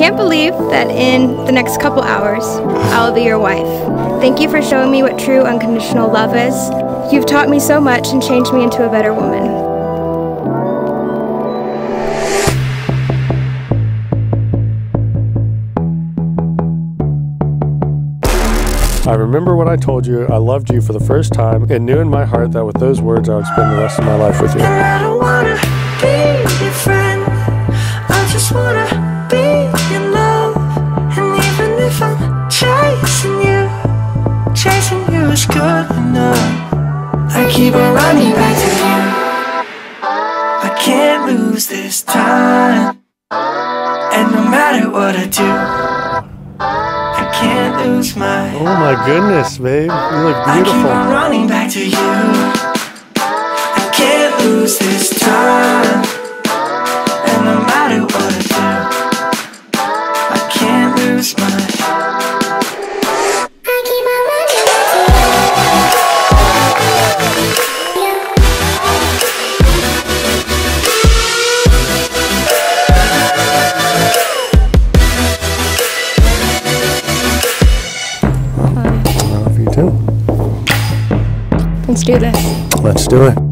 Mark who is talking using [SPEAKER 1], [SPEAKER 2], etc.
[SPEAKER 1] can't believe that in the next couple hours, I'll be your wife. Thank you for showing me what true unconditional love is. You've taught me so much and changed me into a better woman.
[SPEAKER 2] I remember when I told you I loved you for the first time and knew in my heart that with those words I would spend the rest of my life with you.
[SPEAKER 3] Chasing you is good enough. I keep on running back to you. I can't lose this time. And no matter what I do, I can't lose my.
[SPEAKER 2] Oh my goodness, babe. You look
[SPEAKER 3] I keep
[SPEAKER 2] beautiful.
[SPEAKER 3] on running back to you. I can't lose this time.
[SPEAKER 1] Let's do this.
[SPEAKER 2] Let's do it.